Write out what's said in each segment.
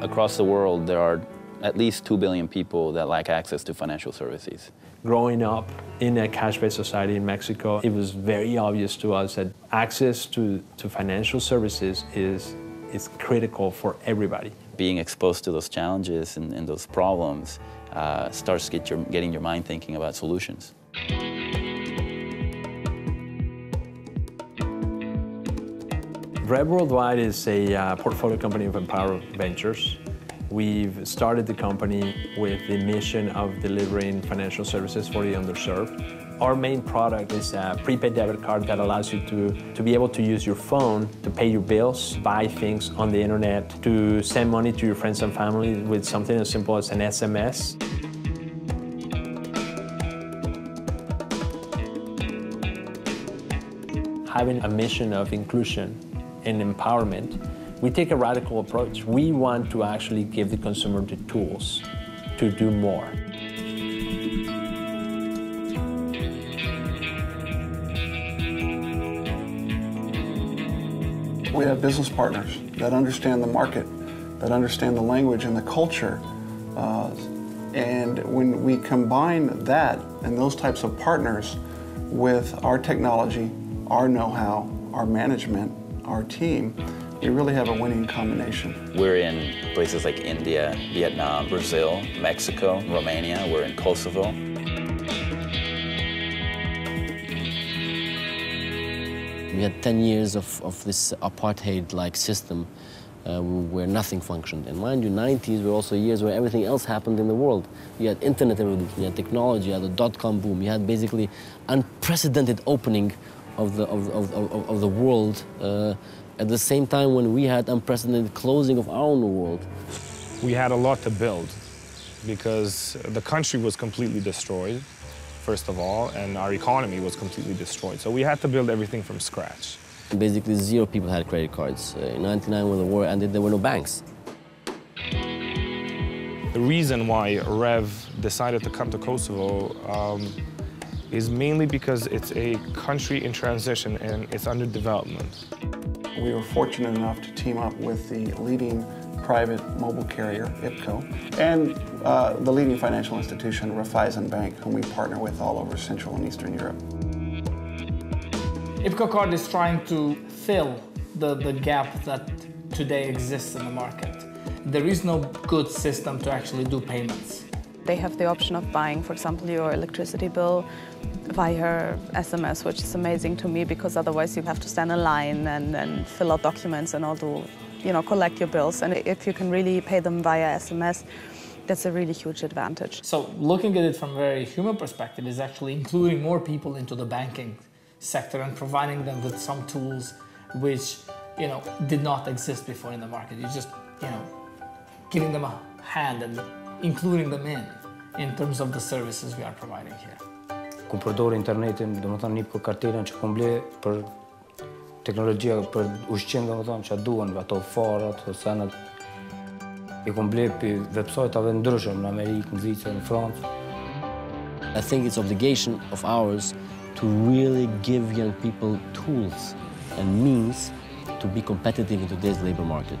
Across the world, there are at least 2 billion people that lack access to financial services. Growing up in a cash-based society in Mexico, it was very obvious to us that access to, to financial services is, is critical for everybody. Being exposed to those challenges and, and those problems uh, starts get your, getting your mind thinking about solutions. Rev Worldwide is a uh, portfolio company of MPOWER Ventures. We've started the company with the mission of delivering financial services for the underserved. Our main product is a prepaid debit card that allows you to, to be able to use your phone to pay your bills, buy things on the internet, to send money to your friends and family with something as simple as an SMS. Having a mission of inclusion and empowerment, we take a radical approach. We want to actually give the consumer the tools to do more. We have business partners that understand the market, that understand the language and the culture. Uh, and when we combine that and those types of partners with our technology, our know-how, our management, our team, we really have a winning combination. We're in places like India, Vietnam, Brazil, Mexico, Romania, we're in Kosovo. We had 10 years of, of this apartheid-like system uh, where nothing functioned. And mind you, 90s were also years where everything else happened in the world. You had internet revolution, you had technology, you had the dot-com boom, you had basically unprecedented opening of the, of, of, of, of the world uh, at the same time when we had unprecedented closing of our own world. We had a lot to build because the country was completely destroyed, first of all, and our economy was completely destroyed. So we had to build everything from scratch. Basically, zero people had credit cards. Uh, in 99, when the war ended, there were no banks. The reason why Rev decided to come to Kosovo um, is mainly because it's a country in transition and it's under development. We were fortunate enough to team up with the leading private mobile carrier, IPKO, and uh, the leading financial institution, Raiffeisen Bank, whom we partner with all over Central and Eastern Europe. IPKO card is trying to fill the, the gap that today exists in the market. There is no good system to actually do payments. They have the option of buying, for example, your electricity bill via SMS, which is amazing to me because otherwise you have to stand in line and, and fill out documents and all to, you know, collect your bills. And if you can really pay them via SMS, that's a really huge advantage. So looking at it from a very human perspective is actually including more people into the banking sector and providing them with some tools which, you know, did not exist before in the market. You just, you know, giving them a hand and including them in in terms of the services we are providing here. Kum përdor internetin, do më thonë një për kartelën që kum ble për teknologjia, për ushqim, do më thonë që duen, ato farat, senat. I kum ble për website-ave ndryshëm në Amerikë, në Zvicër, në Francë. I think it's obligation of ours to really give young people tools and means to be competitive in today's labor market.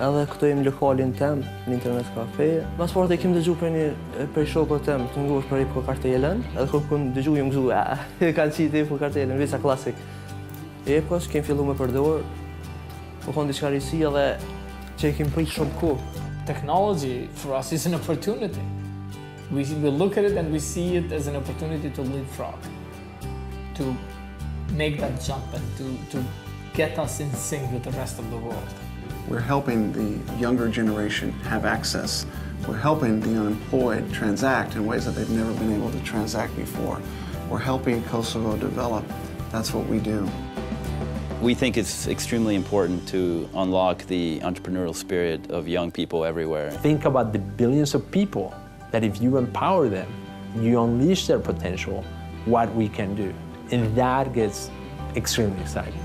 Edhe këtu jem lokalin tem, në internet kafe. Pasportë e kem dëgju për një për shokët tem, të ngush për po kartelën, edhe kur kum dëgju jam gzu, kanë qitë po kartelën, visa klasik. E po kem filluar me përdor, po kon diçka risi edhe që e kem prit shumë kohë. Technology for us is an opportunity. We, we look at it and we see it as an opportunity to leapfrog, to make that jump and to, to get us in sync with the rest of the world. We're helping the younger generation have access. We're helping the unemployed transact in ways that they've never been able to transact before. We're helping Kosovo develop. That's what we do. We think it's extremely important to unlock the entrepreneurial spirit of young people everywhere. Think about the billions of people that if you empower them, you unleash their potential, what we can do. And that gets extremely exciting.